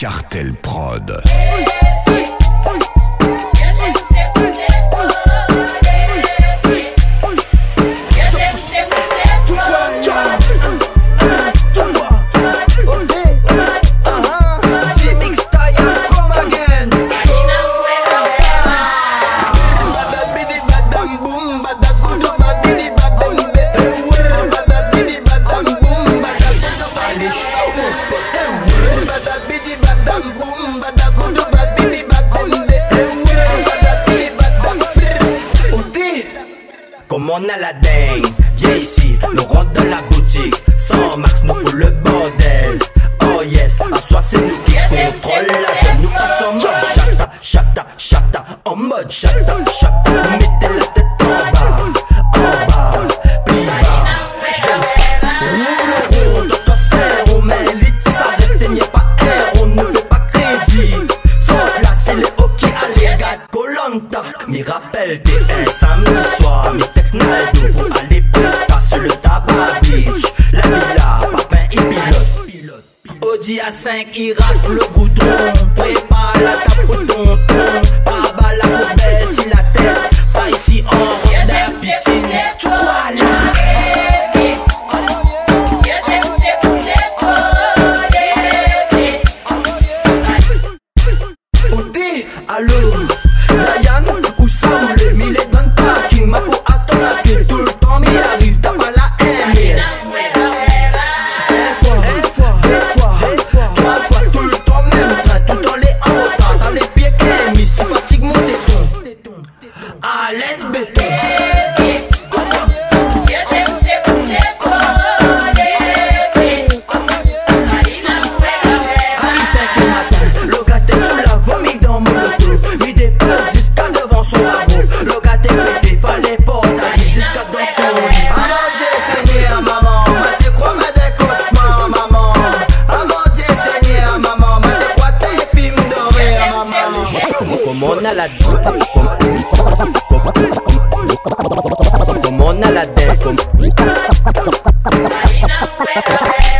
Cartel Prod. Comme on a la dingue, viens ici, nous rentre dans la boutique. Sans max, nous faut le bordel. Oh yes, à soi c'est nous qui contrôle la Nous passons en mode chata, chata, chata En mode chata, chata. Mettez la tête T'es un samedi soir. Mes textes aller presta sur le tabac. Beach La villa, papin et pilote. Audi A5, Irak, le goudron Prépare la table pour tonton Pas la courbette, si la tête Pas ici en route de piscine. Tu vois là? Allô? À l'aise Como una la Como una la de Como una la de